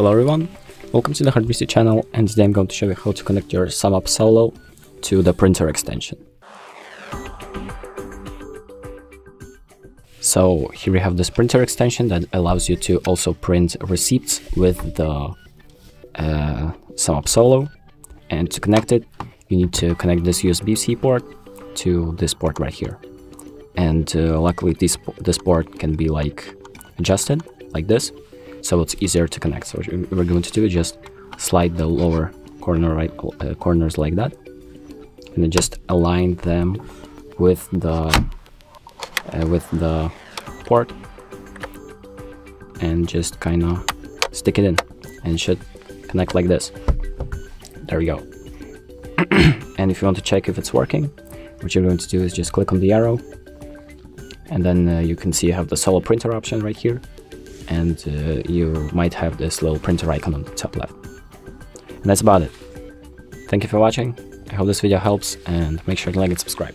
Hello everyone, welcome to the HardBC channel and today I'm going to show you how to connect your SumUp Solo to the printer extension. So here we have this printer extension that allows you to also print receipts with the uh, SumUp Solo. And to connect it you need to connect this USB-C port to this port right here. And uh, luckily this, this port can be like adjusted like this so it's easier to connect. So what we're going to do is just slide the lower corner right uh, corners like that, and then just align them with the uh, with the port, and just kind of stick it in, and it should connect like this. There we go. and if you want to check if it's working, what you're going to do is just click on the arrow, and then uh, you can see you have the solo printer option right here and uh, you might have this little printer icon on the top left. And that's about it. Thank you for watching, I hope this video helps and make sure to like and subscribe.